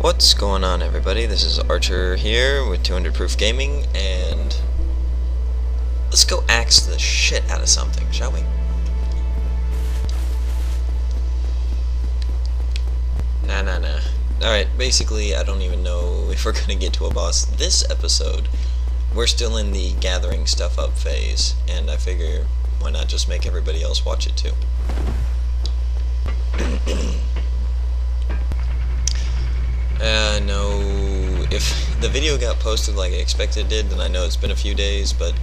What's going on everybody? This is Archer here with 200 Proof Gaming and let's go axe the shit out of something, shall we? Nah, nah, nah. Alright, basically I don't even know if we're gonna get to a boss this episode. We're still in the gathering stuff up phase and I figure why not just make everybody else watch it too. Uh, no. If the video got posted like I expected it did, then I know it's been a few days, but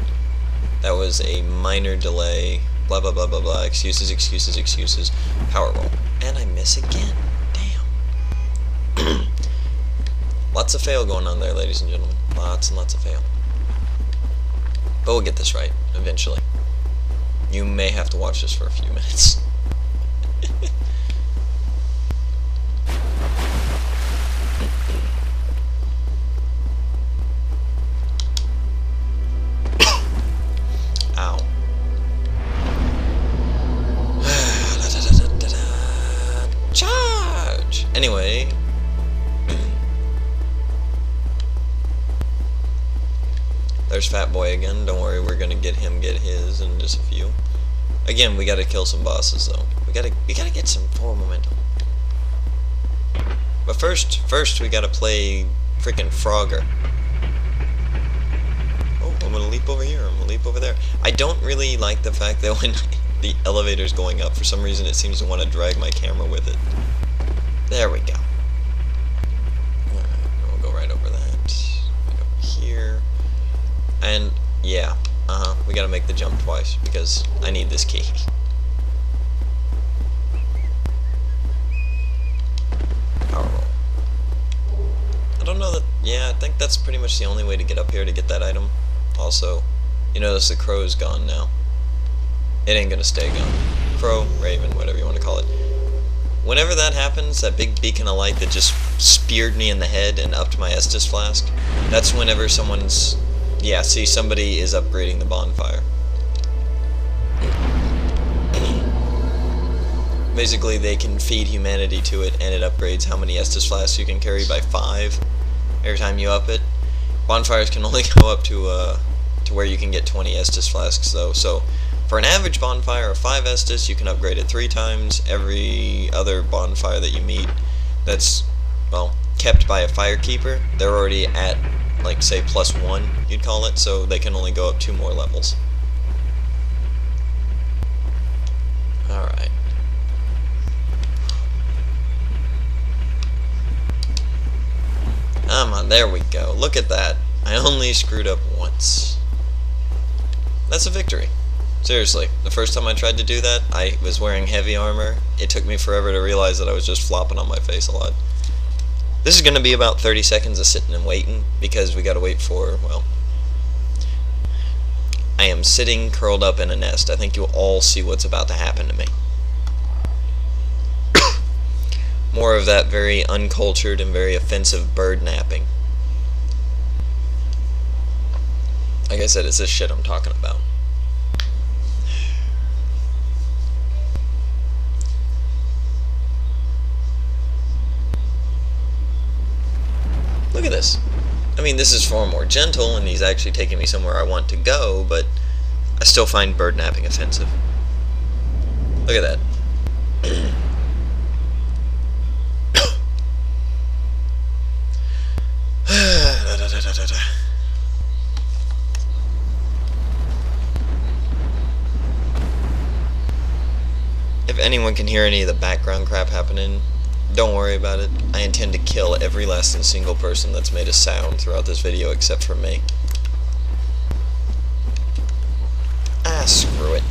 that was a minor delay. Blah, blah, blah, blah, blah. Excuses, excuses, excuses. Power roll. And I miss again. Damn. lots of fail going on there, ladies and gentlemen. Lots and lots of fail. But we'll get this right, eventually. You may have to watch this for a few minutes. Anyway. There's Fat Boy again. Don't worry, we're gonna get him get his in just a few. Again, we gotta kill some bosses though. We gotta we gotta get some forward momentum. But first, first we gotta play freaking Frogger. Oh, I'm gonna leap over here. I'm gonna leap over there. I don't really like the fact that when the elevator's going up, for some reason it seems to want to drag my camera with it. There we go. We'll go right over that. Right over here. And, yeah. Uh-huh. We gotta make the jump twice, because I need this key. Power roll. I don't know that... Yeah, I think that's pretty much the only way to get up here to get that item. Also, you notice the crow's gone now. It ain't gonna stay gone. Crow, raven, whatever you want to call it. Whenever that happens, that big beacon of light that just speared me in the head and upped my Estus flask, that's whenever someone's... Yeah, see, somebody is upgrading the bonfire. Basically, they can feed humanity to it, and it upgrades how many Estus flasks you can carry by five every time you up it. Bonfires can only go up to uh, to where you can get 20 Estus flasks, though. So, for an average bonfire of 5 Estus, you can upgrade it 3 times. Every other bonfire that you meet that's, well, kept by a firekeeper, they're already at, like, say, plus 1, you'd call it, so they can only go up 2 more levels. Alright. Come on, there we go. Look at that. I only screwed up once. That's a victory. Seriously, the first time I tried to do that, I was wearing heavy armor. It took me forever to realize that I was just flopping on my face a lot. This is going to be about 30 seconds of sitting and waiting, because we gotta wait for, well... I am sitting curled up in a nest. I think you'll all see what's about to happen to me. More of that very uncultured and very offensive bird napping. Like I said, it's this shit I'm talking about. Look at this. I mean, this is far more gentle, and he's actually taking me somewhere I want to go, but I still find bird napping offensive. Look at that. If anyone can hear any of the background crap happening, don't worry about it. I intend to kill every last and single person that's made a sound throughout this video except for me. Ah, screw it.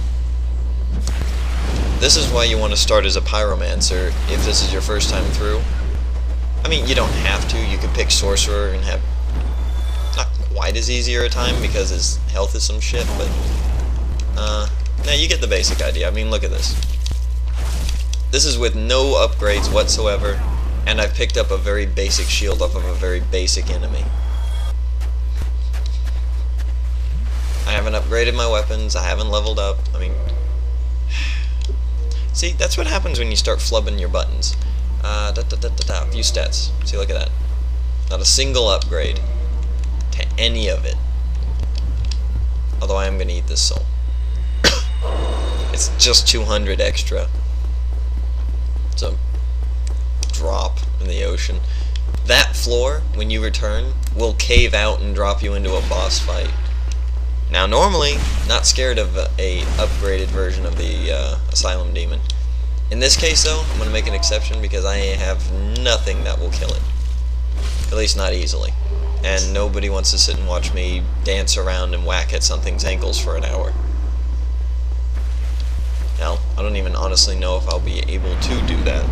This is why you want to start as a pyromancer if this is your first time through. I mean, you don't have to. You could pick sorcerer and have not quite as easier a time because his health is some shit, but uh, now you get the basic idea. I mean, look at this. This is with no upgrades whatsoever, and I've picked up a very basic shield off of a very basic enemy. I haven't upgraded my weapons, I haven't leveled up, I mean... See, that's what happens when you start flubbing your buttons. Uh, da, da, da, da, da. View stats. See, look at that. Not a single upgrade to any of it. Although I am going to eat this soul. it's just 200 extra. It's a drop in the ocean. That floor, when you return, will cave out and drop you into a boss fight. Now, normally, not scared of a, a upgraded version of the uh, Asylum Demon. In this case, though, I'm going to make an exception because I have nothing that will kill it. At least not easily. And nobody wants to sit and watch me dance around and whack at something's ankles for an hour. Now, I don't even honestly know if I'll be able to do that.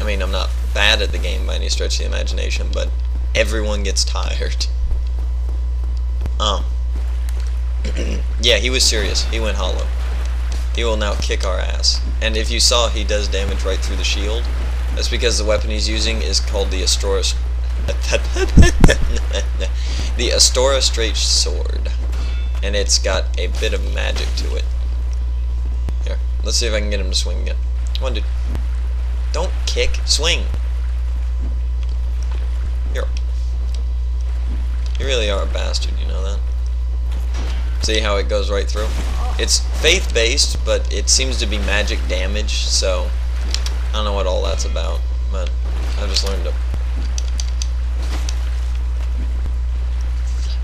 I mean, I'm not bad at the game by any stretch of the imagination, but everyone gets tired. Um. yeah, he was serious. He went hollow. He will now kick our ass. And if you saw, he does damage right through the shield. That's because the weapon he's using is called the Astora... the Astora Straight Sword. And it's got a bit of magic to it. Here, let's see if I can get him to swing again. Come on, dude. Don't kick, swing. Here. You really are a bastard, you know that? See how it goes right through? It's faith-based, but it seems to be magic damage, so I don't know what all that's about, but I just learned to...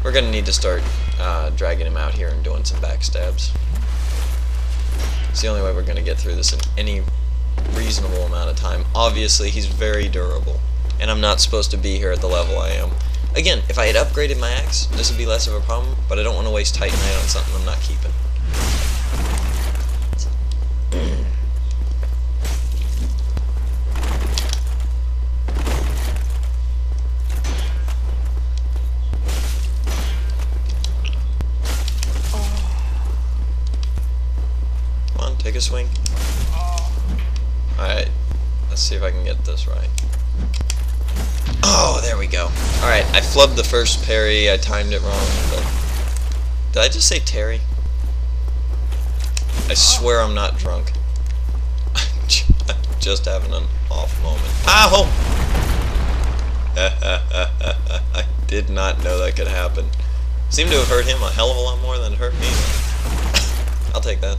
We're gonna need to start uh, dragging him out here and doing some backstabs. It's the only way we're gonna get through this in any reasonable amount of time. Obviously, he's very durable, and I'm not supposed to be here at the level I am. Again, if I had upgraded my axe, this would be less of a problem, but I don't want to waste Titanite on something I'm not keeping. A swing. Alright. Let's see if I can get this right. Oh, there we go. Alright, I flubbed the first parry. I timed it wrong, but... Did I just say Terry? I swear I'm not drunk. I'm just having an off moment. Ow! I did not know that could happen. Seemed to have hurt him a hell of a lot more than it hurt me. I'll take that.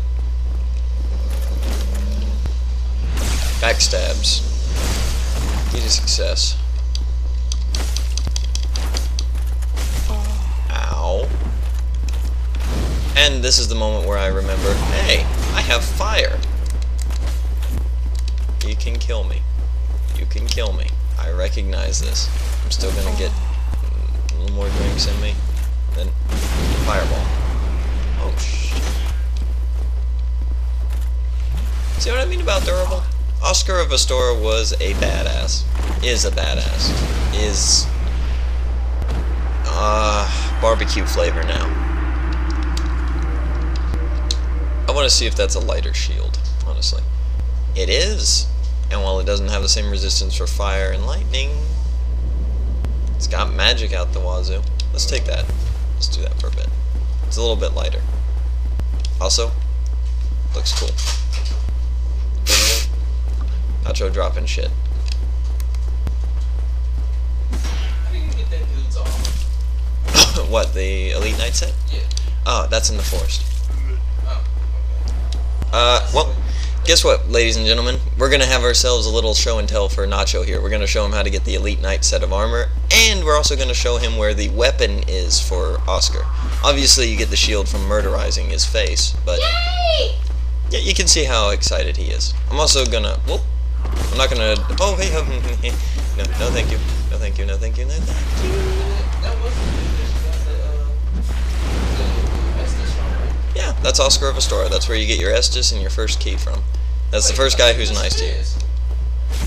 Backstabs. Key to success. Ow. And this is the moment where I remember, hey, I have fire. You can kill me. You can kill me. I recognize this. I'm still gonna get a little more drinks in me. Then, fireball. Oh, shit. See what I mean about durable? Oscar of Astora was a badass. Is a badass. Is uh barbecue flavor now. I want to see if that's a lighter shield, honestly. It is. And while it doesn't have the same resistance for fire and lightning, it's got magic out the wazoo. Let's take that. Let's do that for a bit. It's a little bit lighter. Also, looks cool. Nacho dropping shit. what, the Elite Knight set? Yeah. Oh, that's in the forest. Oh, Uh, well, guess what, ladies and gentlemen? We're going to have ourselves a little show and tell for Nacho here. We're going to show him how to get the Elite Knight set of armor, and we're also going to show him where the weapon is for Oscar. Obviously, you get the shield from murderizing his face, but... Yay! Yeah, you can see how excited he is. I'm also gonna... Whoop. I'm not gonna... Oh, hey, um, no, no thank you. No thank you, no thank you, no thank you. Yeah, that's Oscar of. That's where you get your Estus and your first key from. That's the first guy who's nice to you.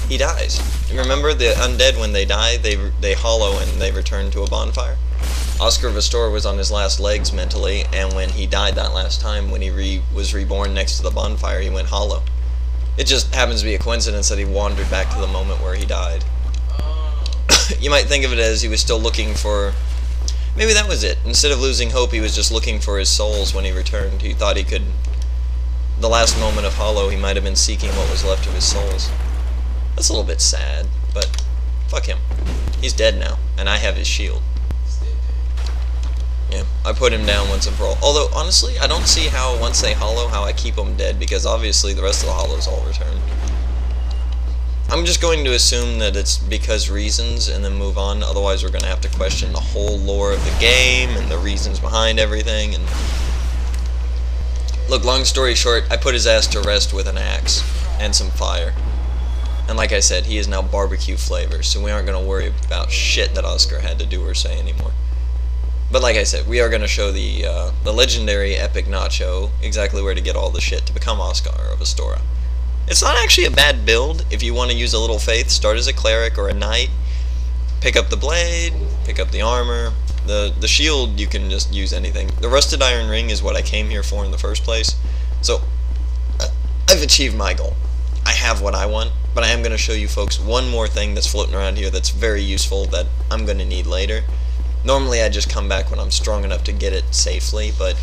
He dies. Remember the undead when they die, they they hollow and they return to a bonfire? Oscar of Astora was on his last legs mentally, and when he died that last time, when he re was reborn next to the bonfire, he went hollow. It just happens to be a coincidence that he wandered back to the moment where he died. Oh, you might think of it as he was still looking for. Maybe that was it. Instead of losing hope, he was just looking for his souls when he returned. He thought he could the last moment of Hollow, he might have been seeking what was left of his souls. That's a little bit sad, but fuck him. He's dead now, and I have his shield. Yeah, I put him down once and for all. Although, honestly, I don't see how, once they hollow, how I keep them dead, because obviously the rest of the hollows all return. I'm just going to assume that it's because reasons and then move on, otherwise we're going to have to question the whole lore of the game and the reasons behind everything, and... Look, long story short, I put his ass to rest with an axe and some fire. And like I said, he is now barbecue flavor, so we aren't going to worry about shit that Oscar had to do or say anymore. But like I said, we are going to show the uh, the legendary Epic Nacho exactly where to get all the shit to become Oscar of Astora. It's not actually a bad build if you want to use a little faith. Start as a cleric or a knight. Pick up the blade, pick up the armor. The, the shield, you can just use anything. The rusted iron ring is what I came here for in the first place. So, uh, I've achieved my goal. I have what I want, but I am going to show you folks one more thing that's floating around here that's very useful that I'm going to need later. Normally I just come back when I'm strong enough to get it safely, but...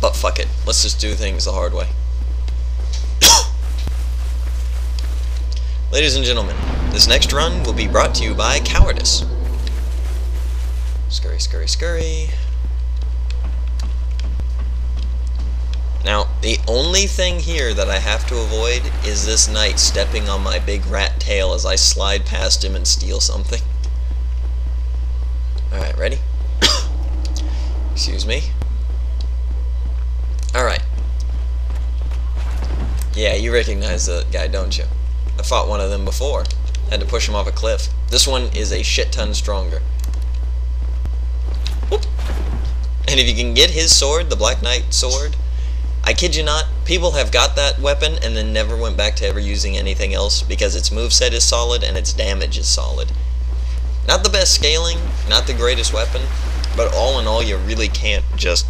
But fuck it. Let's just do things the hard way. Ladies and gentlemen, this next run will be brought to you by Cowardice. Scurry, scurry, scurry. Now, the only thing here that I have to avoid is this knight stepping on my big rat tail as I slide past him and steal something. Alright, ready? Excuse me. Alright. Yeah, you recognize the guy, don't you? I fought one of them before. Had to push him off a cliff. This one is a shit ton stronger. Whoop. And if you can get his sword, the Black Knight sword, I kid you not, people have got that weapon and then never went back to ever using anything else because its moveset is solid and its damage is solid. Not the best scaling, not the greatest weapon, but all in all you really can't just,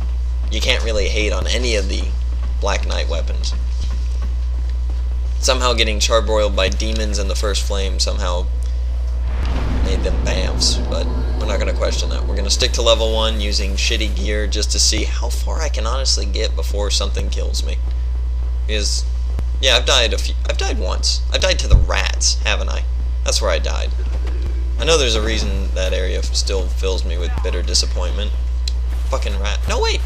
you can't really hate on any of the Black Knight weapons. Somehow getting charbroiled by demons in the first flame somehow made them bamfs, but we're not going to question that. We're going to stick to level 1 using shitty gear just to see how far I can honestly get before something kills me. Because, yeah, I've died a few, I've died once. I've died to the rats, haven't I? That's where I died. I know there's a reason that area still fills me with bitter disappointment. Fucking rat. No, wait.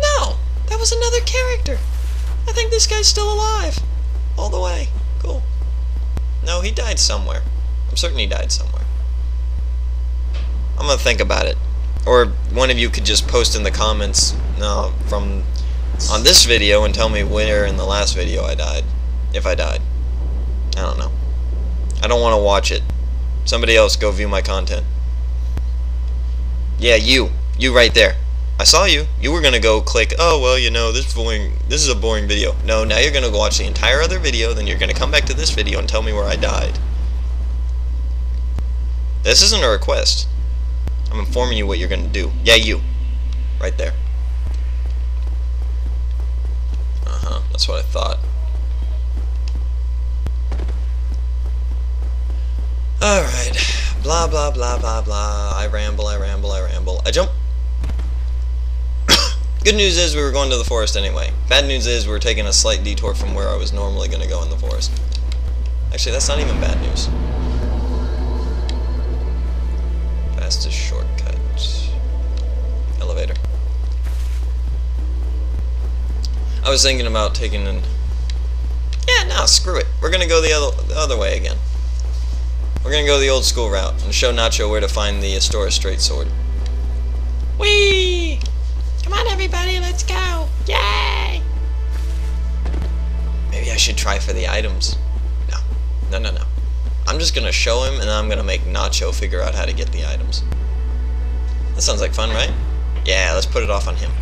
No! That was another character! I think this guy's still alive. All the way. Cool. No, he died somewhere. I'm certain he died somewhere. I'm gonna think about it. Or one of you could just post in the comments from on this video and tell me where in the last video I died. If I died. I don't know. I don't want to watch it. Somebody else go view my content. Yeah, you. You right there. I saw you. You were gonna go click, oh well, you know, this boring this is a boring video. No, now you're gonna go watch the entire other video, then you're gonna come back to this video and tell me where I died. This isn't a request. I'm informing you what you're gonna do. Yeah, you. Right there. Uh-huh, that's what I thought. Alright. Blah blah blah blah blah. I ramble, I ramble, I ramble. I jump. Good news is we were going to the forest anyway. Bad news is we are taking a slight detour from where I was normally going to go in the forest. Actually, that's not even bad news. Fastest shortcut. Elevator. I was thinking about taking an... Yeah, no, screw it. We're going to go the other, the other way again. We're to go the old school route and show Nacho where to find the Astora Straight Sword. Whee! Come on, everybody, let's go! Yay! Maybe I should try for the items. No. No, no, no. I'm just gonna show him, and then I'm gonna make Nacho figure out how to get the items. That sounds like fun, right? Yeah, let's put it off on him.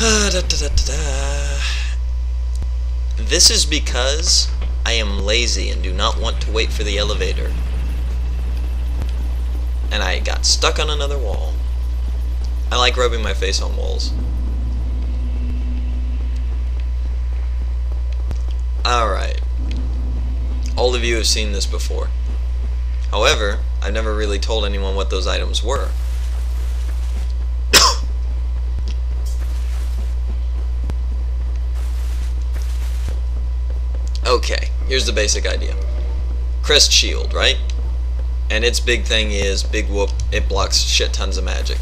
this is because I am lazy and do not want to wait for the elevator. And I got stuck on another wall. I like rubbing my face on walls. Alright. All of you have seen this before. However, I've never really told anyone what those items were. Okay, here's the basic idea. Crest shield, right? And its big thing is big whoop, it blocks shit tons of magic.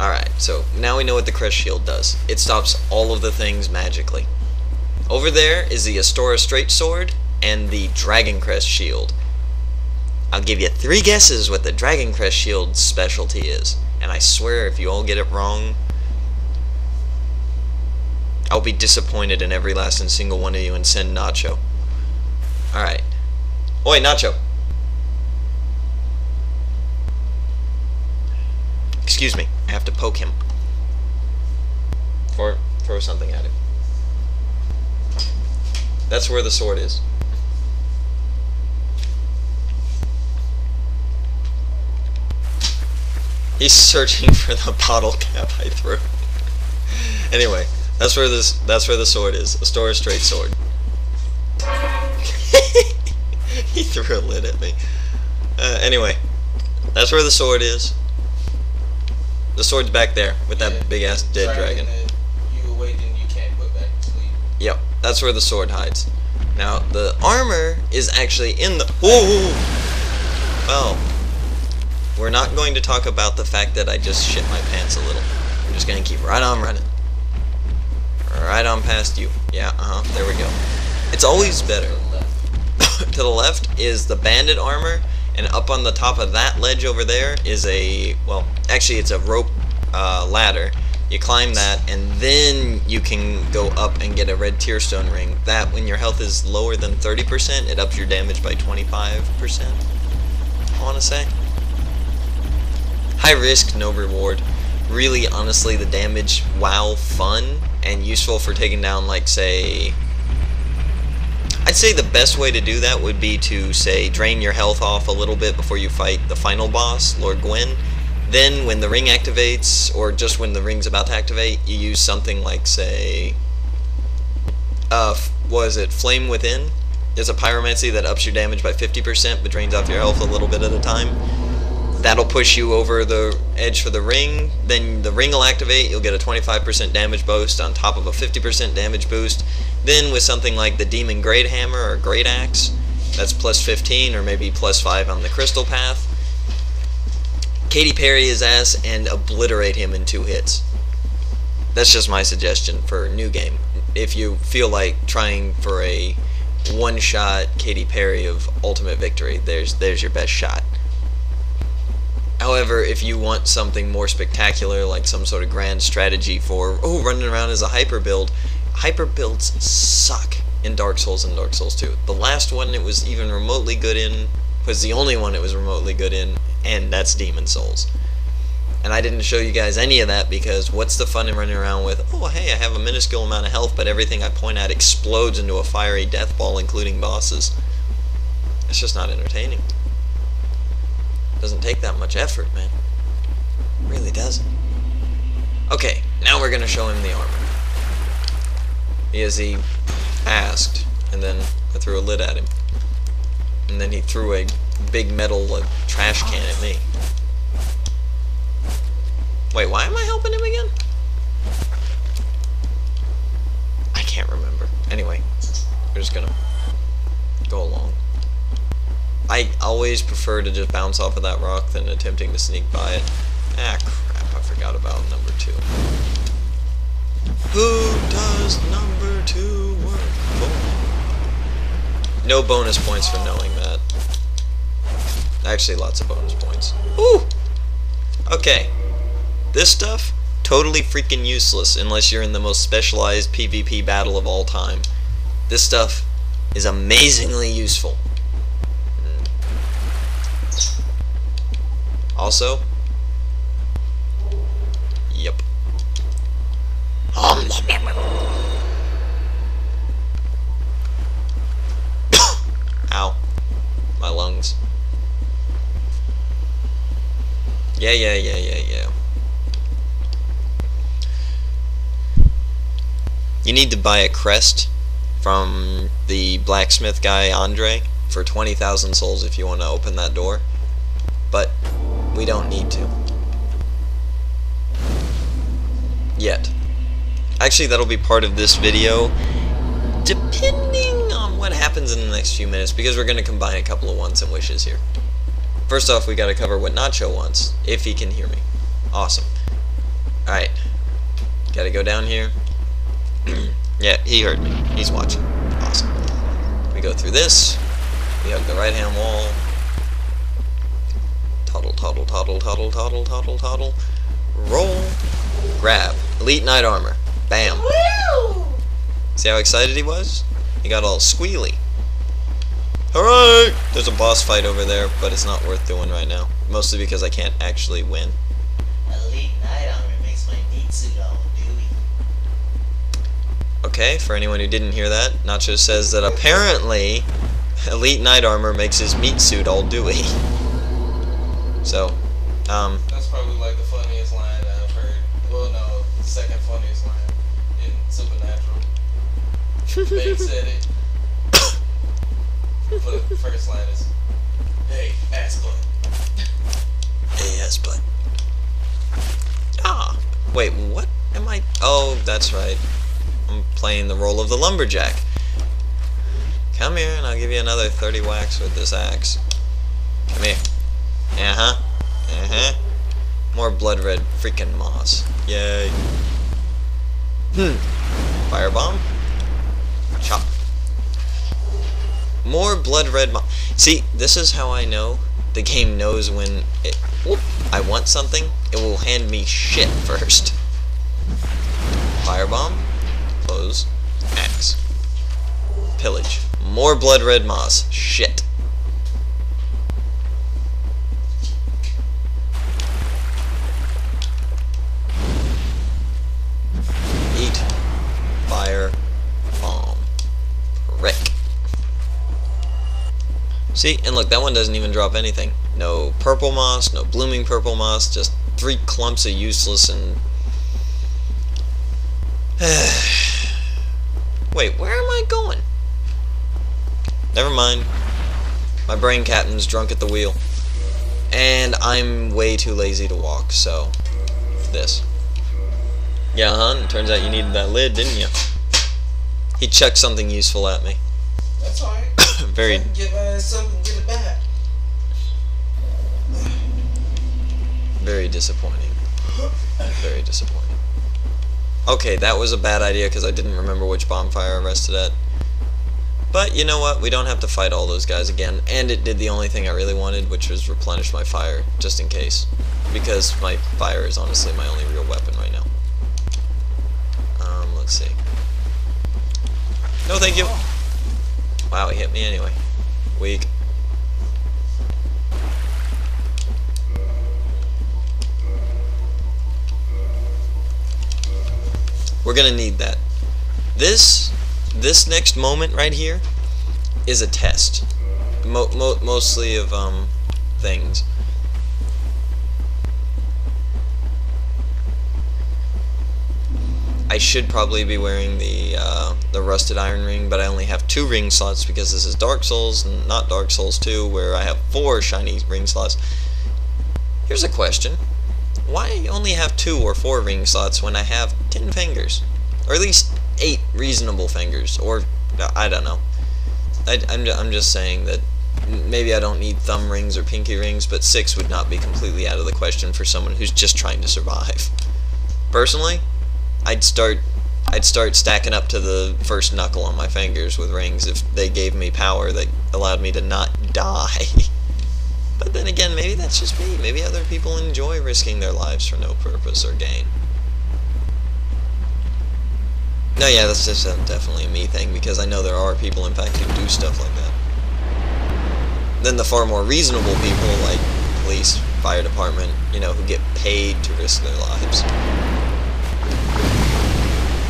Alright, so now we know what the crest shield does. It stops all of the things magically. Over there is the Astora Straight Sword and the Dragon Crest Shield. I'll give you three guesses what the Dragon Crest Shield's specialty is. And I swear if you all get it wrong, I'll be disappointed in every last and single one of you and send Nacho. Alright. Oi, Nacho. Excuse me, I have to poke him. Or throw something at him. That's where the sword is. He's searching for the bottle cap I threw. anyway, that's where this that's where the sword is. Astora straight sword. he threw a lid at me. Uh, anyway, that's where the sword is. The sword's back there with that Yeah. big ass dead dragon. that You awake and you can't put back to sleep. Yep, that's where the sword hides. Now, the armor is actually in the. Ooh! Well, we're not going to talk about the fact that I just shit my pants a little. We're just going to keep right on running. Right on past you. Yeah, uh huh. There we go. It's always better. To the left. to the left is the bandit armor, and up on the top of that ledge over there is a well, actually it's a rope uh, ladder. You climb that, and then you can go up and get a red tearstone ring. That, when your health is lower than 30%, it ups your damage by 25%. I want to say. High risk, no reward. Really, honestly, the damage, while fun and useful for taking down, like, say, I'd say the best way to do that would be to say drain your health off a little bit before you fight the final boss, Lord Gwyn. Then when the ring activates, or just when the ring's about to activate, you use something like say, uh, was it, Flame Within? It's a pyromancy that ups your damage by 50% but drains off your health a little bit at a time. That'll push you over the edge for the ring. Then the ring will activate. You'll get a 25% damage boost on top of a 50% damage boost. Then with something like the Demon Great Hammer or Great Axe, that's plus 15 or maybe plus 5 on the Crystal Path. Katy Perry his ass and obliterate him in two hits. That's just my suggestion for new game. If you feel like trying for a one-shot Katy Perry of ultimate victory, there's there's your best shot. However, if you want something more spectacular, like some sort of grand strategy for oh running around as a hyper build, hyper builds suck in Dark Souls and Dark Souls 2. The last one it was even remotely good in was the only one it was remotely good in, and that's Demon Souls. And I didn't show you guys any of that because what's the fun in running around with, oh hey, I have a minuscule amount of health, but everything I point at explodes into a fiery death ball, including bosses. It's just not entertaining. Doesn't take that much effort, man. It really doesn't. Okay, now we're gonna show him the armor. Because he asked, and then I threw a lid at him. And then he threw a big metal like, trash can at me. Wait, why am I helping him again? I can't remember. Anyway, we're just gonna go along. I always prefer to just bounce off of that rock than attempting to sneak by it. Ah, crap, I forgot about number two. Who does number two work for? No bonus points for knowing that. Actually, lots of bonus points. Ooh! Okay. This stuff, totally freaking useless unless you're in the most specialized PvP battle of all time. This stuff is amazingly useful. Also, yep. Ow. My lungs. Yeah, yeah, yeah, yeah, yeah. You need to buy a crest from the blacksmith guy, Andre, for 20,000 souls if you want to open that door. but we don't need to. Yet. Actually, that'll be part of this video, depending on what happens in the next few minutes, because we're going to combine a couple of wants and wishes here. First off, we got to cover what Nacho wants, if he can hear me. Awesome. Alright. Gotta go down here. yeah, he heard me. He's watching. Awesome. We go through this. We hug the right hand wall. Toddle, toddle, toddle, toddle, toddle, toddle, toddle. Roll. Grab. Elite Knight Armor. Bam. See how excited he was? He got all squealy. Alright! There's a boss fight over there, but it's not worth doing right now. Mostly because I can't actually win. Elite Knight Armor makes my meat suit all dewy. Okay, for anyone who didn't hear that, Nacho says that apparently Elite Knight Armor makes his meat suit all dewy. So, um, That's probably like the funniest line I've heard. Well, no, the second funniest line in Supernatural. Babe said it. but the first line is, "Hey, ass butt." yes, but. Ah! Wait, what am I. Oh, that's right. I'm playing the role of the lumberjack. Come here and I'll give you another 30 whacks with this axe. Come here. Uh-huh. Uh-huh. More blood red freaking moss. Yay. Hmm. Firebomb. Chop. More blood red moss. See, this is how I know the game knows when it, whoop, I want something, it will hand me shit first. Firebomb. Close. Axe. Pillage. More blood red moss. Shit. See, and look, that one doesn't even drop anything. No purple moss, no blooming purple moss, just three clumps of useless and... Wait, where am I going? Never mind. My brain captain's drunk at the wheel. And I'm way too lazy to walk, so... This. Yeah, huh? Turns out you needed that lid, didn't you? He chucked something useful at me. That's alright. Very get my ass and get it back. Very disappointing. Very disappointing. Okay, that was a bad idea because I didn't remember which bonfire I rested at. But you know what? We don't have to fight all those guys again. And it did the only thing I really wanted, which was replenish my fire, just in case. Because my fire is honestly my only real weapon right now. Um, let's see. No, thank you. Wow, he hit me anyway. Weak. We're gonna need that. This, this next moment right here, is a test. Mo mo mostly of um things. I should probably be wearing the uh, the rusted iron ring, but I only have two ring slots because this is Dark Souls and not Dark Souls 2, where I have four shiny ring slots. Here's a question: Why only have two or four ring slots when I have ten fingers, or at least eight reasonable fingers, or I don't know. I, I'm I'm just saying that maybe I don't need thumb rings or pinky rings, but six would not be completely out of the question for someone who's just trying to survive. Personally, I'd start I'd start stacking up to the first knuckle on my fingers with rings if they gave me power that allowed me to not die. but then again, maybe that's just me. Maybe other people enjoy risking their lives for no purpose or gain. No, yeah, that's just definitely a me thing because I know there are people, in fact, who do stuff like that. Then the far more reasonable people, like police, fire department, you know, who get paid to risk their lives.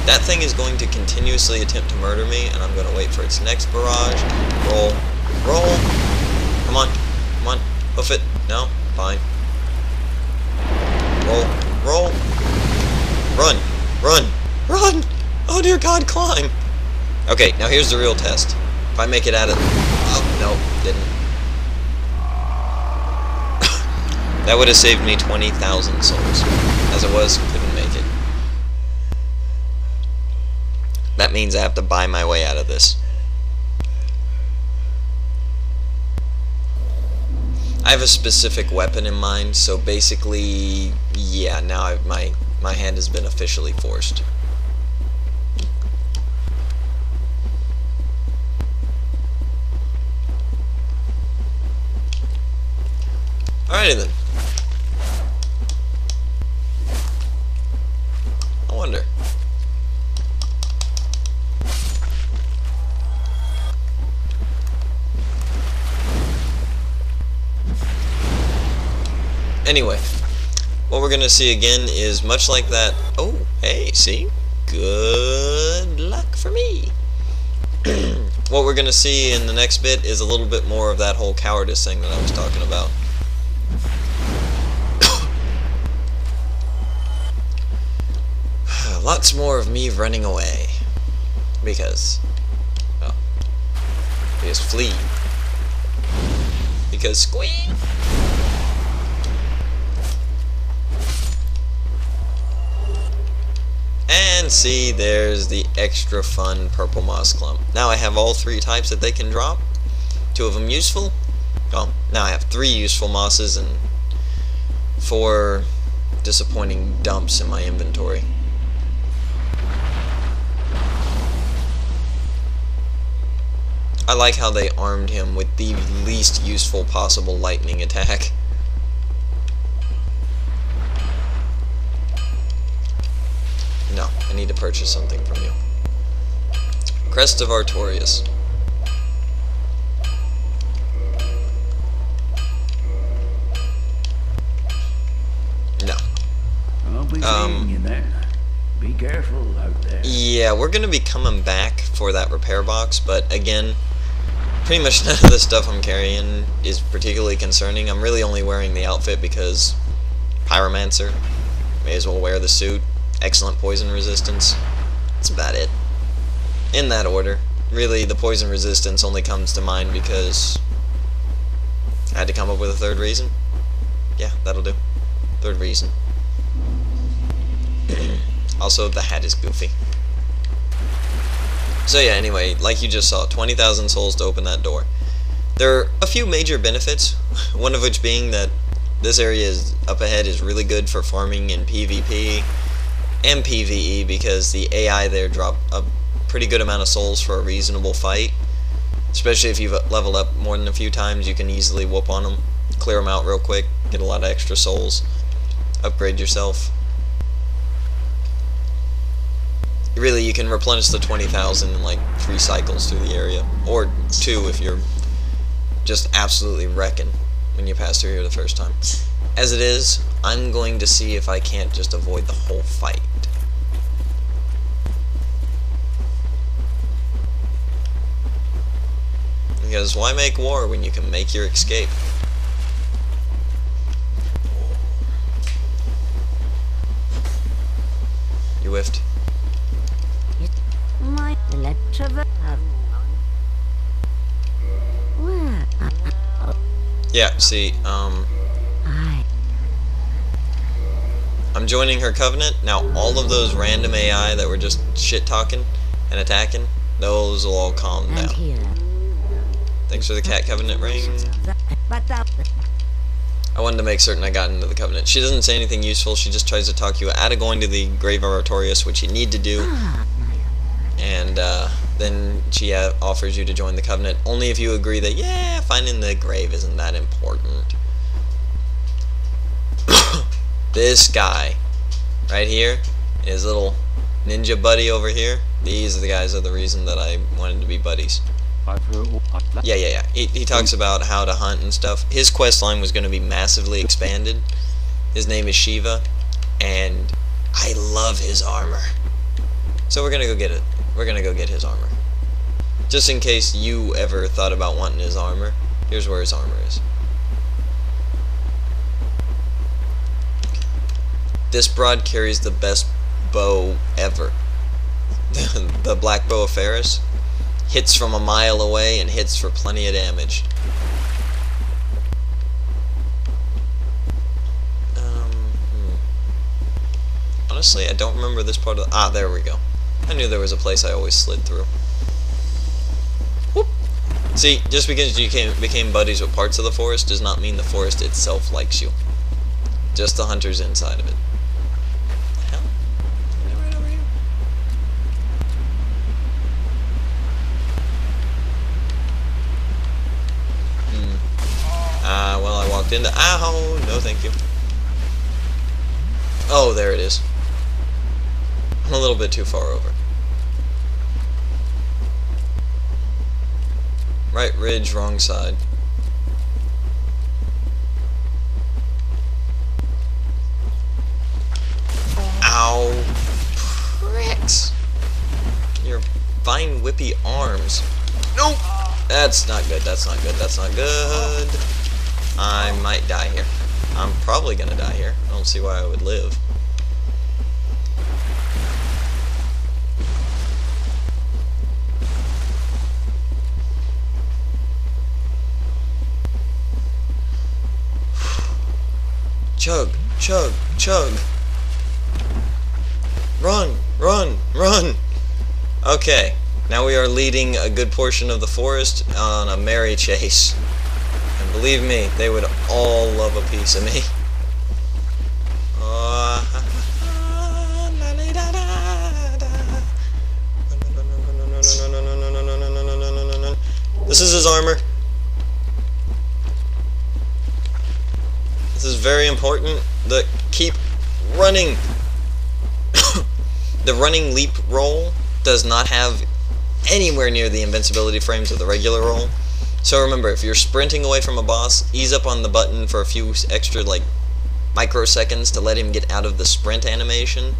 That thing is going to continuously attempt to murder me, and I'm going to wait for its next barrage. Roll. Roll! Come on. Come on. Hoof it. No? Fine. Roll. Roll. Run. Run. Run! Oh dear god, climb! Okay, now here's the real test. If I make it out of... Oh, no, didn't. That would have saved me 20,000 souls. As it was, couldn't make it. That means I have to buy my way out of this. I have a specific weapon in mind, so basically, yeah, now I've, my my hand has been officially forced. Alrighty then. Anyway, what we're going to see again is much like that. Oh, hey, see? Good luck for me. what we're going to see in the next bit is a little bit more of that whole cowardice thing that I was talking about. Lots more of me running away. Because, well, because flee. Because squeak! And see, there's the extra fun purple moss clump. Now I have all three types that they can drop. Two of them useful. Well, now I have three useful mosses and four disappointing dumps in my inventory. I like how they armed him with the least useful possible lightning attack. I need to purchase something from you. Crest of Artorias. No. I'll be Um, you then. Be careful out there. Yeah, we're going to be coming back for that repair box, but again, pretty much none of the stuff I'm carrying is particularly concerning. I'm really only wearing the outfit because Pyromancer, may as well wear the suit. Excellent poison resistance. That's about it. In that order. Really, the poison resistance only comes to mind because I had to come up with a third reason. Yeah, that'll do. Third reason. also, the hat is goofy. So yeah, anyway, like you just saw, 20,000 souls to open that door. There are a few major benefits, one of which being that this area is up ahead is really good for farming and PvP and PvE because the AI there drop a pretty good amount of souls for a reasonable fight. Especially if you've leveled up more than a few times, you can easily whoop on them, clear them out real quick, get a lot of extra souls, upgrade yourself. Really, you can replenish the 20,000 in like three cycles through the area, or two if you're just absolutely wrecking when you pass through here the first time. As it is, I'm going to see if I can't just avoid the whole fight. Because why make war when you can make your escape? You whiffed. My Yeah, see, um, I I'm joining her covenant. Now, all of those random AI that were just shit talking and attacking, those will all calm and down. here. Thanks for the cat covenant ring. I wanted to make certain I got into the covenant. She doesn't say anything useful. She just tries to talk you out of going to the grave of which you need to do, ah, and uh, then she uh, offers you to join the covenant only if you agree that yeah, finding the grave isn't that important. This guy, right here, his little ninja buddy over here. These are the guys are the reason that I wanted to be buddies. Yeah, yeah, yeah. He, he talks about how to hunt and stuff. His quest line was going to be massively expanded. His name is Shiva, and I love his armor. So we're gonna go get it. We're gonna go get his armor. Just in case you ever thought about wanting his armor, here's where his armor is. This broad carries the best bow ever. the Black Bow of Pharis. Hits from a mile away and hits for plenty of damage. Um, hmm. Honestly, I don't remember this part of the, Ah, there we go. I knew there was a place I always slid through. Whoop! See, just because you came, became buddies with parts of the forest does not mean the forest itself likes you. Just the hunters inside of it. Ah, well, I walked into. Ow! No, thank you. Oh, there it is. I'm a little bit too far over. Right ridge, wrong side. Ow. Pricks. Your vine whippy arms. Nope. That's not good. That's not good. That's not good. I might die here. I'm probably gonna die here. I don't see why I would live. Chug, chug, chug. Run, run, run. Okay, now we are leading a good portion of the forest on a merry chase. Believe me, they would all love a piece of me. This is his armor. This is very important. The keep running. the running leap roll does not have anywhere near the invincibility frames of the regular roll. So remember, if you're sprinting away from a boss, ease up on the button for a few extra, like, microseconds to let him get out of the sprint animation.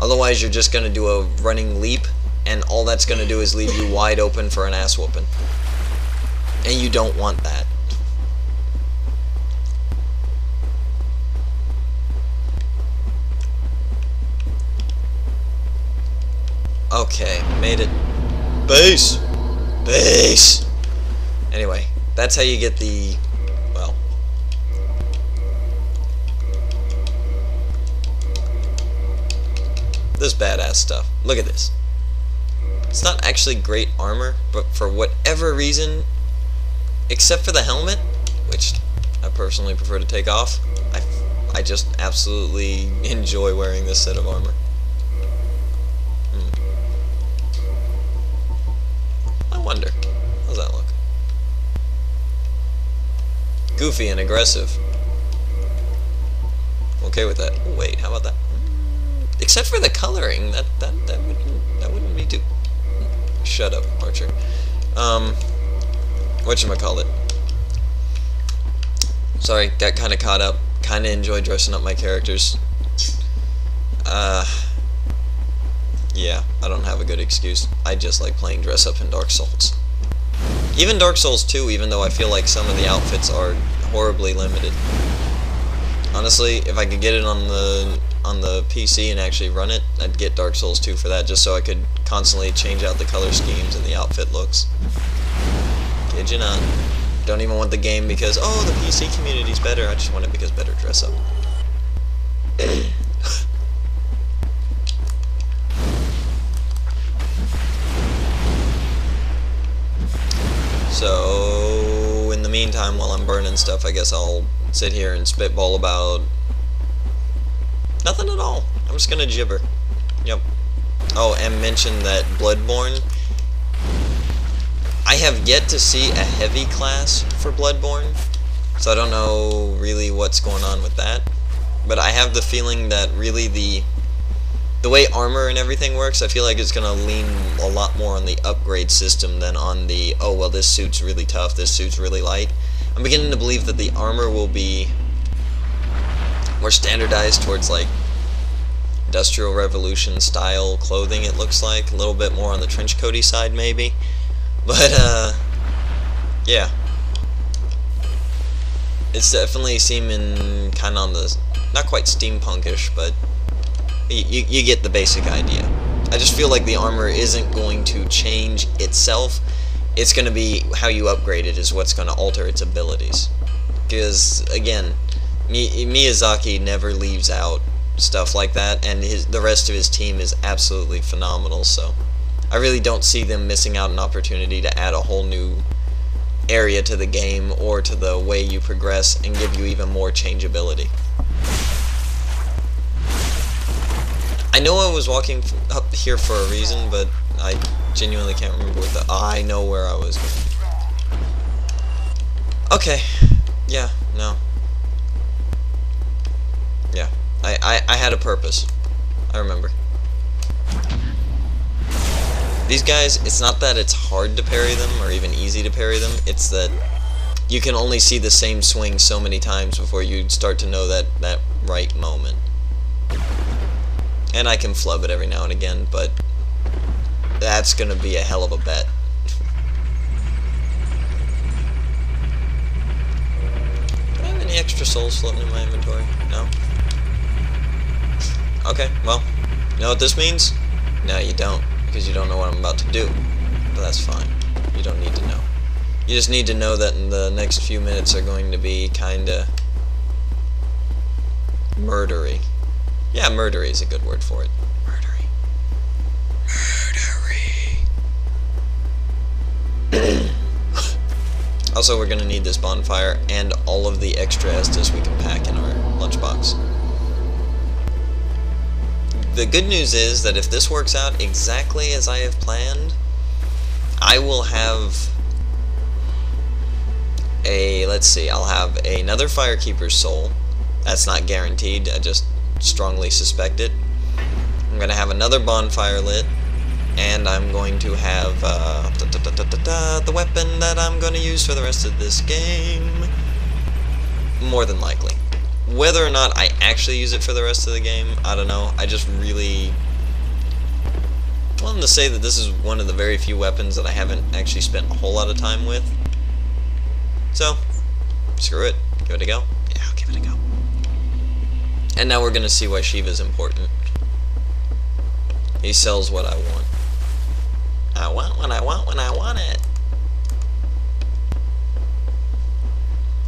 Otherwise, you're just going to do a running leap, and all that's going to do is leave you wide open for an ass whooping. And you don't want that. Okay, made it. Base! Base! Anyway, that's how you get the, well, this badass stuff. Look at this. It's not actually great armor, but for whatever reason, except for the helmet, which I personally prefer to take off, I, I just absolutely enjoy wearing this set of armor. Goofy and aggressive. Okay with that. Wait, how about that? Except for the coloring, that that that wouldn't that wouldn't be too. Shut up, Archer. Um, what you call it? Sorry, got kind of caught up. Kind of enjoy dressing up my characters. Uh, yeah, I don't have a good excuse. I just like playing dress up in Dark Souls. Even Dark Souls 2, even though I feel like some of the outfits are horribly limited. Honestly, if I could get it on the on the PC and actually run it, I'd get Dark Souls 2 for that, just so I could constantly change out the color schemes and the outfit looks. Kid you not. Don't even want the game because, oh, the PC community's better. I just want it because better dress up. So, in the meantime, while I'm burning stuff, I guess I'll sit here and spitball about nothing at all. I'm just gonna gibber. Yep. Oh, and mention that Bloodborne. I have yet to see a heavy class for Bloodborne, so I don't know really what's going on with that. But I have the feeling that really the the way armor and everything works, I feel like it's going to lean a lot more on the upgrade system than on the, oh, well, this suit's really tough, this suit's really light. I'm beginning to believe that the armor will be more standardized towards, like, Industrial Revolution style clothing, it looks like. A little bit more on the trench coaty side, maybe. But, uh, yeah. It's definitely seeming kind of on the, not quite steampunkish, but you, you get the basic idea. I just feel like the armor isn't going to change itself. It's going to be how you upgrade it is what's going to alter its abilities. Because, again, Mi Miyazaki never leaves out stuff like that, and his the rest of his team is absolutely phenomenal. So I really don't see them missing out an opportunity to add a whole new area to the game or to the way you progress and give you even more changeability. I know I was walking up here for a reason, but I genuinely can't remember what the. I know where I was going. Okay. Yeah, no. Yeah. I, I, I had a purpose. I remember. These guys, it's not that it's hard to parry them or even easy to parry them, it's that you can only see the same swing so many times before you start to know that, that right moment. And I can flub it every now and again, but that's gonna be a hell of a bet. Do I have any extra souls floating in my inventory? No? Okay, well, you know what this means? No, you don't, because you don't know what I'm about to do. But that's fine. You don't need to know. You just need to know that in the next few minutes are going to be kinda murdery. Yeah, murdery is a good word for it. Murdery. Murdery. also, we're gonna need this bonfire and all of the extra Estus we can pack in our lunchbox. The good news is that if this works out exactly as I have planned, I will have a, let's see, I'll have another Firekeeper's Soul. That's not guaranteed, I just strongly suspect it. I'm going to have another bonfire lit, and I'm going to have uh, da, da, da, the weapon that I'm going to use for the rest of this game. More than likely. Whether or not I actually use it for the rest of the game, I don't know. I just really wanted to say that this is one of the very few weapons that I haven't actually spent a whole lot of time with. So, screw it. Give it a go. Yeah, I'll give it a go. And now we're gonna see why Shiva's important. He sells what I want. I want what I want when I want it.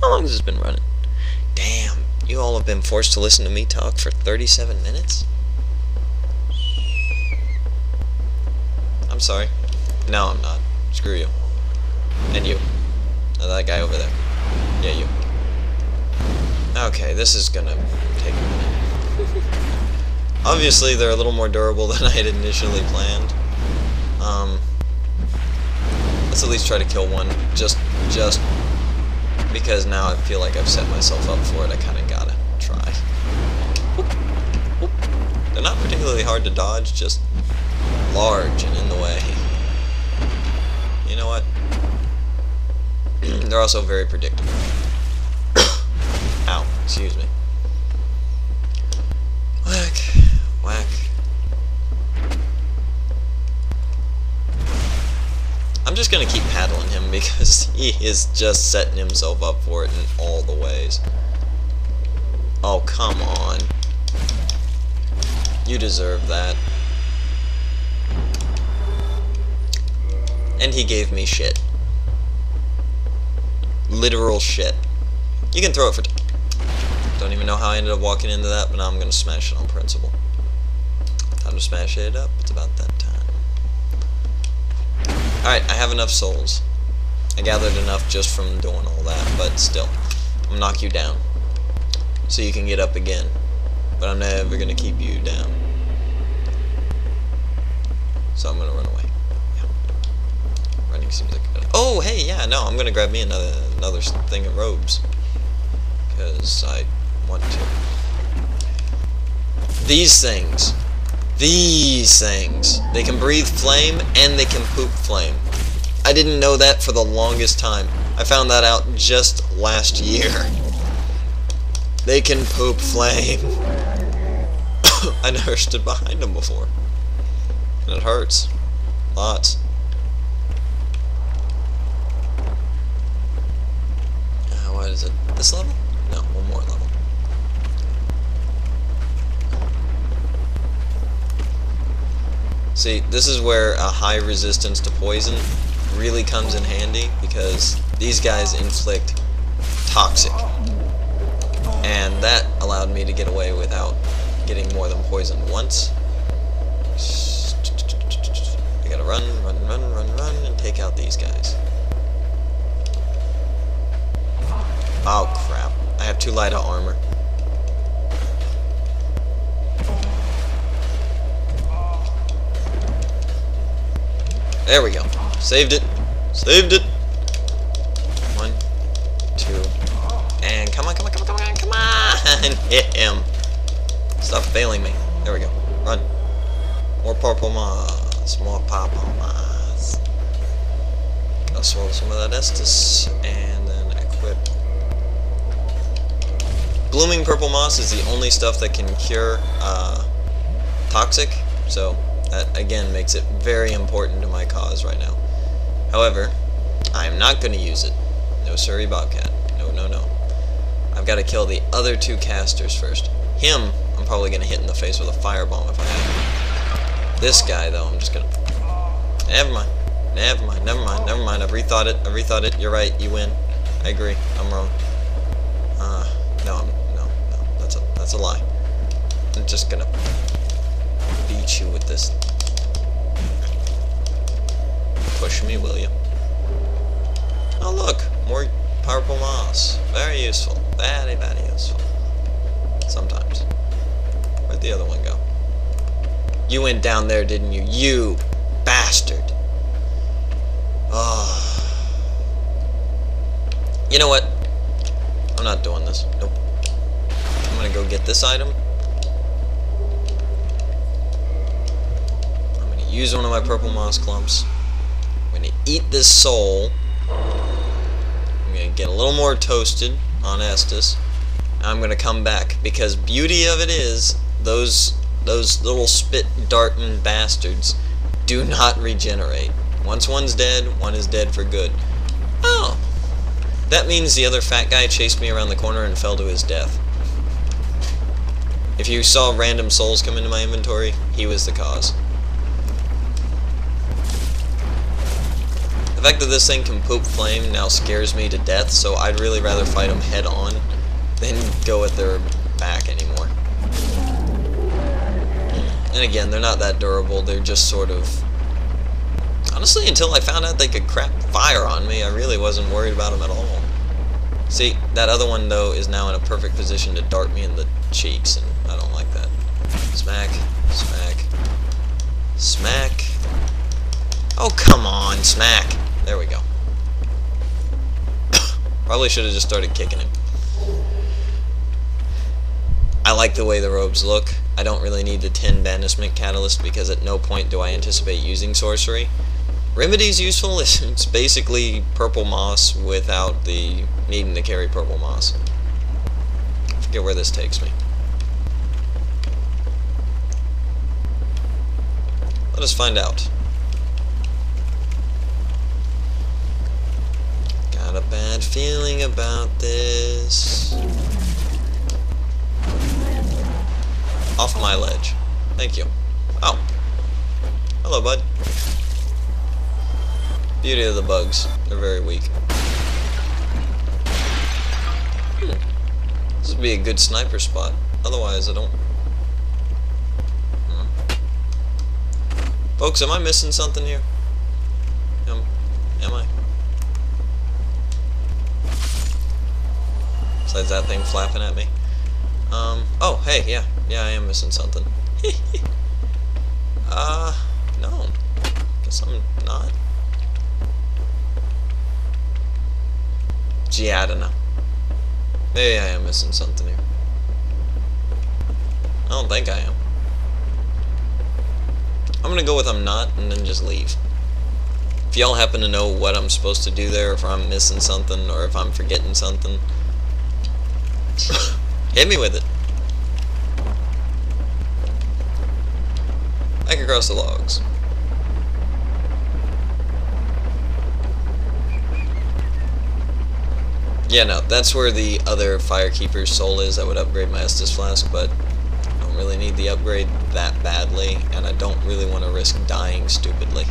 How long has this been running? Damn, you all have been forced to listen to me talk for 37 minutes? I'm sorry. No, I'm not. Screw you. And you. That guy over there. Yeah, you. Okay, this is gonna. Obviously, they're a little more durable than I had initially planned. Um, let's at least try to kill one, just, just because now I feel like I've set myself up for it. I kind of gotta try. Whoop, whoop. They're not particularly hard to dodge, just large and in the way. You know what? They're also very predictable. Ow, excuse me. Whack, whack. I'm just gonna keep paddling him because he is just setting himself up for it in all the ways. Oh, come on. You deserve that. And he gave me shit. Literal shit. You can throw it for... Don't even know how I ended up walking into that, but now I'm gonna smash it on principle. Time to smash it up. It's about that. Alright, I have enough souls. I gathered enough just from doing all that, but still. I'm gonna knock you down. So you can get up again. But I'm never gonna keep you down. So I'm gonna run away. Yeah. Running seems like a good Oh, hey, yeah, no, I'm gonna grab me another another thing of robes. Because I want to. These things. These things. They can breathe flame and they can poop flame. I didn't know that for the longest time. I found that out just last year. They can poop flame. I never stood behind them before. And it hurts. Lots. Uh, what is it? This level? No, one more level. See, this is where a high resistance to poison really comes in handy because these guys inflict toxic. And that allowed me to get away without getting more than poisoned once. I gotta run, run, run, run, run, and take out these guys. Oh crap. I have too light of armor. There we go. Saved it. Saved it. One, two, and come on, come on, come on, come on, come on! Hit him. Stop failing me. There we go. Run. More purple moss. More purple moss. I'll swallow some of that Estus and then equip. Blooming purple moss is the only stuff that can cure uh, toxic, so that again makes it very important to my cause right now. However, I am not going to use it. No sorry, Bobcat. No, no, no. I've got to kill the other two casters first. Him, I'm probably going to hit in the face with a firebomb if I have. This guy, though, I'm just going to... Never mind. Never mind. Never mind. Never mind. I've rethought it. I've rethought it. You're right. You win. I agree. I'm wrong. Uh, no, I'm, no, no. That's a, that's a lie. I'm just going to beat you with this. Push me, will you? Oh, look. More purple moss. Very useful. Very, very useful. Sometimes. Where'd the other one go? You went down there, didn't you? You bastard. Oh. You know what? I'm not doing this. Nope. I'm gonna go get this item. I'm gonna use one of my purple moss clumps. I'm gonna eat this soul. I'm gonna get a little more toasted on Estus. I'm gonna come back because beauty of it is those those little spit darting bastards do not regenerate. Once one's dead, one is dead for good. Oh, that means the other fat guy chased me around the corner and fell to his death. If you saw random souls come into my inventory, he was the cause. The fact that this thing can poop flame now scares me to death, so I'd really rather fight them head on than go at their back anymore. And again, they're not that durable, they're just sort of... Honestly, until I found out they could crap fire on me, I really wasn't worried about them at all. See, that other one, though, is now in a perfect position to dart me in the cheeks, and I don't like that. Smack, smack, smack. Oh, come on, smack. There we go. Probably should have just started kicking him. I like the way the robes look. I don't really need the Tin banishment catalyst because at no point do I anticipate using sorcery. Remedy's useful, it's basically purple moss without the needing to carry purple moss. I forget where this takes me. Let us find out. Got a bad feeling about this. Off my ledge. Thank you. Oh. Hello, bud. Beauty of the bugs. They're very weak. This would be a good sniper spot. Otherwise, I don't... Hmm. Folks, am I missing something here? Am, am I? Besides that thing flapping at me. Um, oh, hey, yeah. Yeah, I am missing something. uh, no. Guess I'm not. Gee, I don't know. Maybe I am missing something here. I don't think I am. I'm gonna go with I'm not and then just leave. If y'all happen to know what I'm supposed to do there, if I'm missing something, or if I'm forgetting something, hit me with it. Back across the logs. Yeah, no, that's where the other Firekeeper's soul is. I would upgrade my Estus Flask, but I don't really need the upgrade that badly, and I don't really want to risk dying stupidly.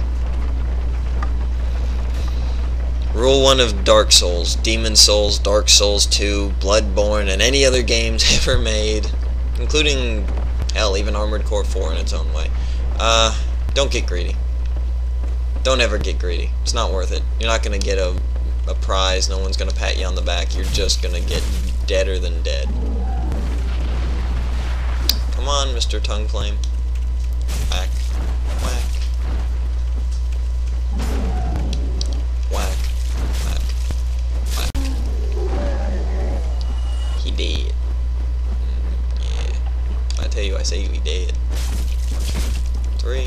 Rule 1 of Dark Souls, Demon's Souls, Dark Souls 2, Bloodborne, and any other games ever made, including Hell, even Armored Core 4 in its own way. Uh, don't get greedy. Don't ever get greedy. It's not worth it. You're not gonna get a, a prize. No one's gonna pat you on the back. You're just gonna get deader than dead. Come on, Mr. Tongue Flame. Whack. Tell you, I say he dead. Three.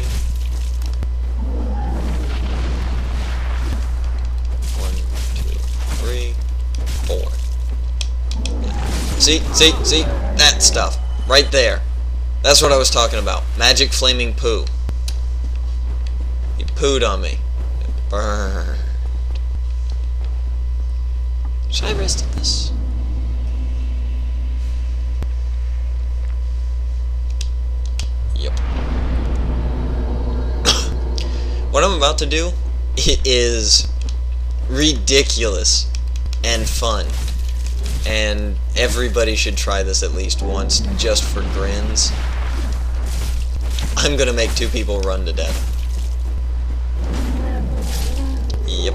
One, two, three, four. See, see, see? That stuff. Right there. That's what I was talking about. Magic flaming poo. He pooed on me. It burned. Should I rest in this? Yep. What I'm about to do it is ridiculous and fun. And everybody should try this at least once, just for grins. I'm gonna make two people run to death. Yep.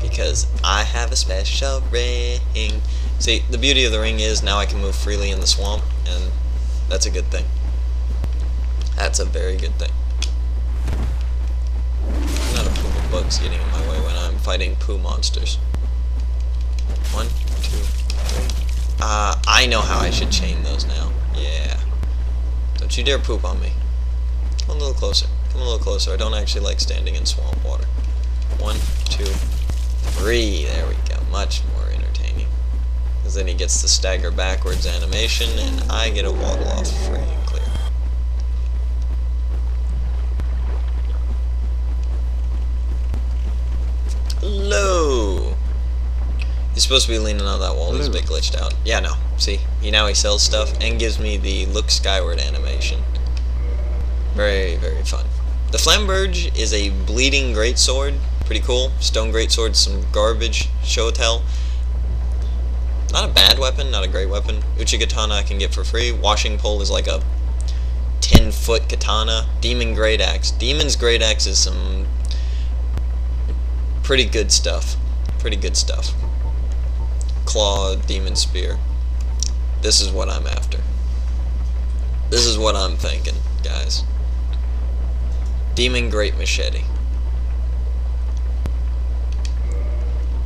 Because I have a special ring. See, the beauty of the ring is now I can move freely in the swamp, and that's a good thing. That's a very good thing. Bugs getting in my way when I'm fighting poo monsters. One, two, three. Uh, I know how I should chain those now. Yeah. Don't you dare poop on me. Come a little closer. Come a little closer. I don't actually like standing in swamp water. One, two, three. There we go. Much more entertaining. Because then he gets the stagger backwards animation, and I get a waddle off free and clear. Hello! He's supposed to be leaning on that wall. He's a bit glitched out. Yeah, no. See? He now he sells stuff and gives me the look skyward animation. Very, very fun. The Flamberge is a bleeding greatsword. Pretty cool. Stone greatsword, some garbage. Shotel. Not a bad weapon, not a great weapon. Uchigatana I can get for free. Washing pole is like a 10 foot katana. Demon Great Axe. Demon's Great Axe is some pretty good stuff. Pretty good stuff. Claw, Demon Spear. This is what I'm after. This is what I'm thinking, guys. Demon Great Machete.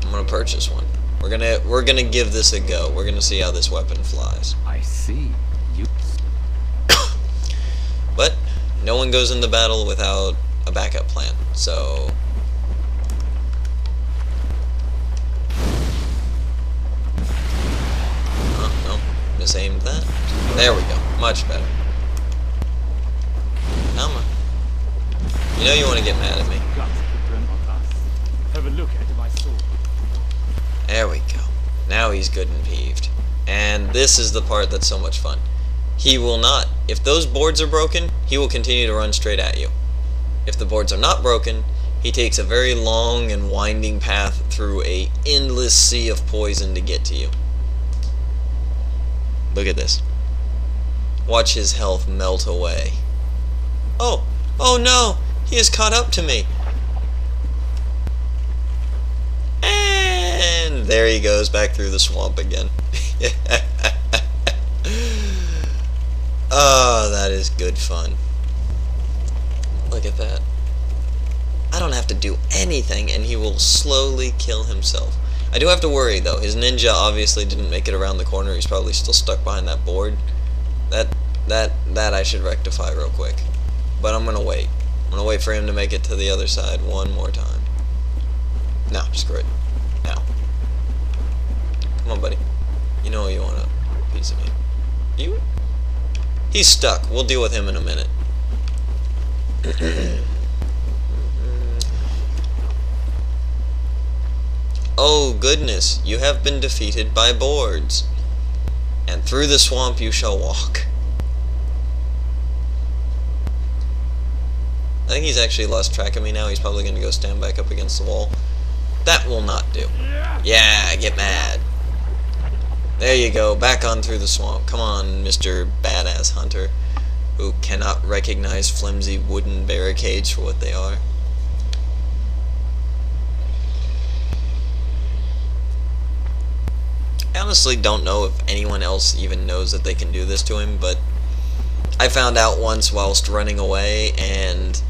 I'm gonna purchase one. We're gonna we're gonna give this a go. We're gonna see how this weapon flies. I see. You. But no one goes into battle without a backup plan. So Misaimed that. There we go. Much better. Come on. You know you want to get mad at me. There we go. Now he's good and peeved. And this is the part that's so much fun. He will not. If those boards are broken, he will continue to run straight at you. If the boards are not broken, he takes a very long and winding path through a endless sea of poison to get to you. Look at this. Watch his health melt away. Oh! Oh no! He has caught up to me! And there he goes back through the swamp again. oh, that is good fun. Look at that. I don't have to do anything and he will slowly kill himself. I do have to worry though. His ninja obviously didn't make it around the corner. He's probably still stuck behind that board. That that that I should rectify real quick. But I'm gonna wait. I'm gonna wait for him to make it to the other side one more time. No, screw it. Now. Come on, buddy. You know you want a piece of me. You? He's stuck. We'll deal with him in a minute. oh, goodness. You have been defeated by boards. And through the swamp you shall walk. I think he's actually lost track of me now. He's probably going to go stand back up against the wall. That will not do. Yeah, get mad. There you go, back on through the swamp. Come on, Mr. Badass Hunter, who cannot recognize flimsy wooden barricades for what they are. I honestly don't know if anyone else even knows that they can do this to him, but I found out once whilst running away, and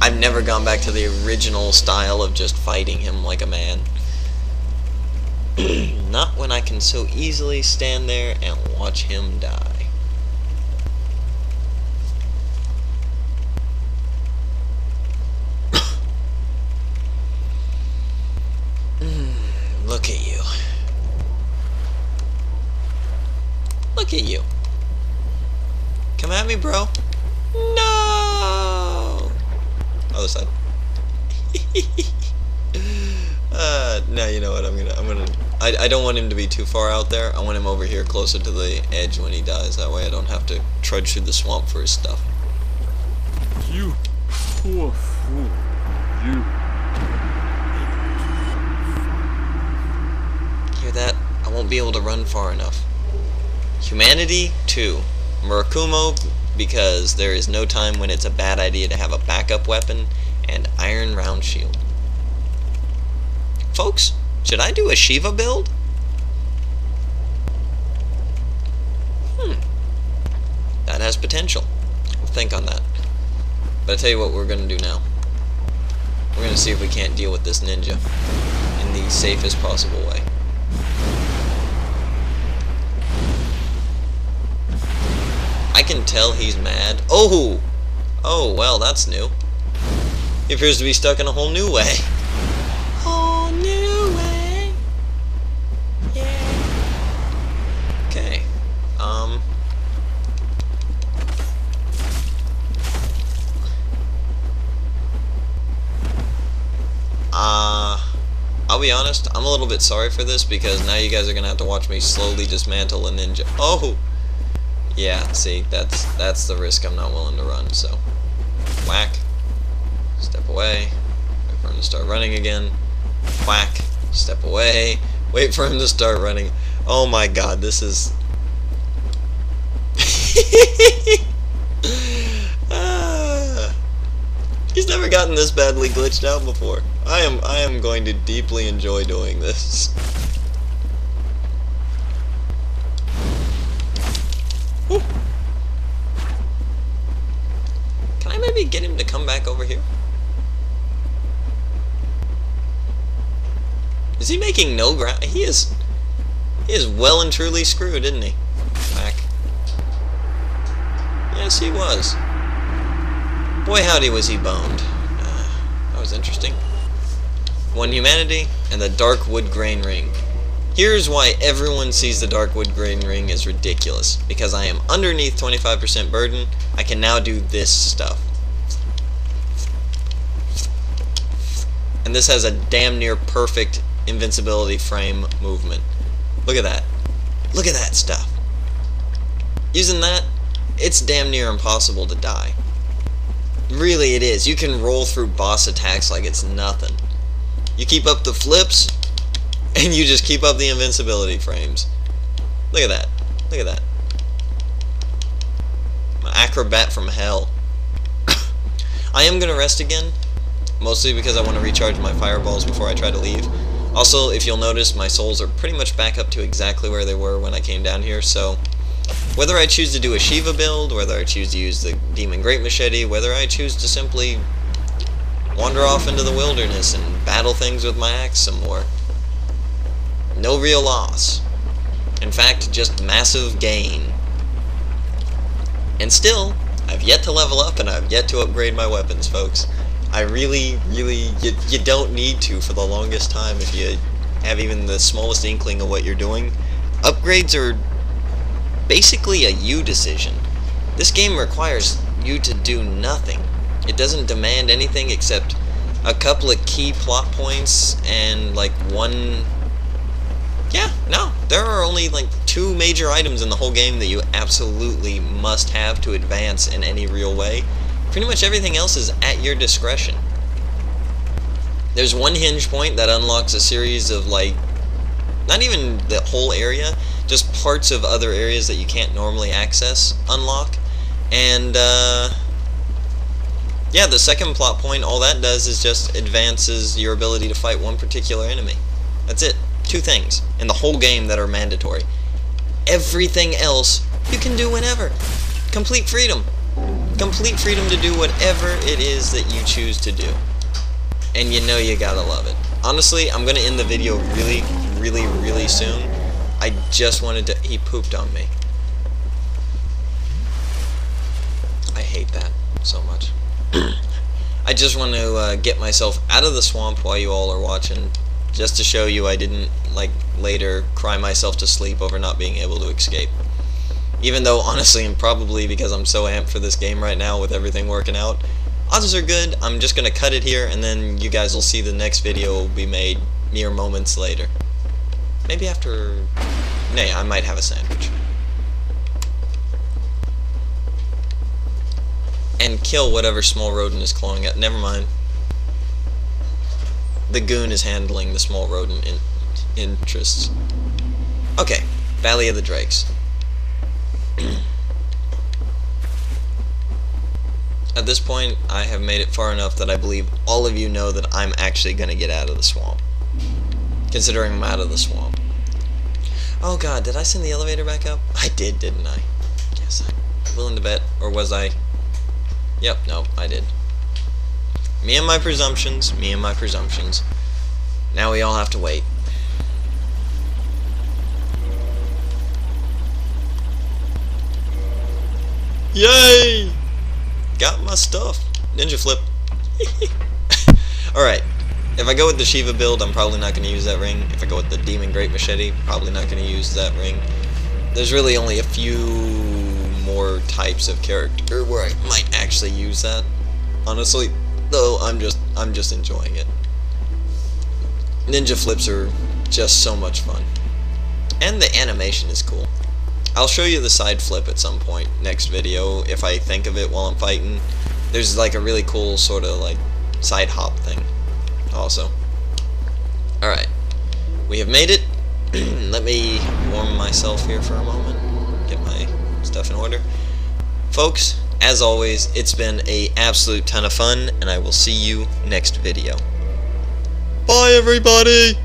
I've never gone back to the original style of just fighting him like a man. Not when I can so easily stand there and watch him die. Mm, Look at you. Look at you. Come at me, bro. No! Other side. uh, now you know what I'm gonna. I'm gonna. I, I don't want him to be too far out there. I want him over here closer to the edge when he dies. That way I don't have to trudge through the swamp for his stuff. You poor fool. You. Hear that? I won't be able to run far enough. Humanity 2. Murakumo because there is no time when it's a bad idea to have a backup weapon and iron round shield. Folks, should I do a Shiva build? Hmm. That has potential. We'll think on that. But I tell you what we're going to do now. We're going to see if we can't deal with this ninja in the safest possible way. I can tell he's mad. Oh! Oh, well, that's new. He appears to be stuck in a whole new way. Whole new way. Yeah. Okay. Um. Uh, I'll be honest, I'm a little bit sorry for this because now you guys are gonna have to watch me slowly dismantle a ninja. Oh! Yeah, see, that's that's the risk I'm not willing to run, so. Whack. Step away. Wait for him to start running again. Whack. Step away. Wait for him to start running. Oh my god, this is... Ah. He's never gotten this badly glitched out before. I am I am going to deeply enjoy doing this. Whew. Can I maybe get him to come back over here? Is he making no ground? He is. He is well and truly screwed, isn't he? Back. Yes, he was. Boy, howdy was he boned. Uh, that was interesting. One humanity and the dark wood grain ring. Here's why everyone sees the dark wood grain ring is ridiculous. Because I am underneath 25% burden, I can now do this stuff. And this has a damn near perfect invincibility frame movement. Look at that. Look at that stuff. Using that, it's damn near impossible to die. Really it is. You can roll through boss attacks like it's nothing. You keep up the flips, and you just keep up the invincibility frames. Look at that. Look at that. An acrobat from hell. I am going to rest again, mostly because I want to recharge my fireballs before I try to leave. Also, if you'll notice, my souls are pretty much back up to exactly where they were when I came down here, so whether I choose to do a Shiva build, whether I choose to use the Demon Great Machete, whether I choose to simply wander off into the wilderness and battle things with my axe some more, no real loss. In fact, just massive gain. And still, I've yet to level up and I've yet to upgrade my weapons, folks. I really, really, you, you don't need to for the longest time if you have even the smallest inkling of what you're doing. Upgrades are basically a you decision. This game requires you to do nothing. It doesn't demand anything except a couple of key plot points and like one yeah, no. There are only like two major items in the whole game that you absolutely must have to advance in any real way. Pretty much everything else is at your discretion. There's one hinge point that unlocks a series of like not even the whole area, just parts of other areas that you can't normally access unlock. And uh, yeah, the second plot point, all that does is just advances your ability to fight one particular enemy. That's it. Two things in the whole game that are mandatory. Everything else you can do whenever. Complete freedom. Complete freedom to do whatever it is that you choose to do. And you know you gotta love it. Honestly, I'm gonna end the video really, really, really soon. I just wanted to... He pooped on me. I hate that so much. I just want to uh, get myself out of the swamp while you all are watching, just to show you I didn't, like, later cry myself to sleep over not being able to escape. Even though, honestly, and probably because I'm so amped for this game right now with everything working out, odds are good. I'm just going to cut it here, and then you guys will see the next video will be made mere moments later. Maybe after... Nay, I might have a sandwich. and kill whatever small rodent is clawing at. Never mind. The goon is handling the small rodent in interests. Okay, Valley of the Drakes. This point, I have made it far enough that I believe all of you know that I'm actually going to get out of the swamp. Considering I'm out of the swamp. Oh god, did I send the elevator back up? I did, didn't I? Yes, I'm willing to bet. Or was I? Yep, no, I did. Me and my presumptions, me and my presumptions. Now we all have to wait. Yay! Got my stuff. Ninja flip. Alright. If I go with the Shiva build, I'm probably not going to use that ring. If I go with the Demon Great Machete, probably not going to use that ring. There's really only a few more types of character where I might actually use that. Honestly, though, I'm just I'm just enjoying it. Ninja flips are just so much fun. And the animation is cool. I'll show you the side flip at some point next video if I think of it while I'm fighting. There's like a really cool sort of like side hop thing also. Alright. We have made it. Let me warm myself here for a moment. Get my stuff in order. Folks, as always, it's been a absolute ton of fun, and I will see you next video. Bye, everybody!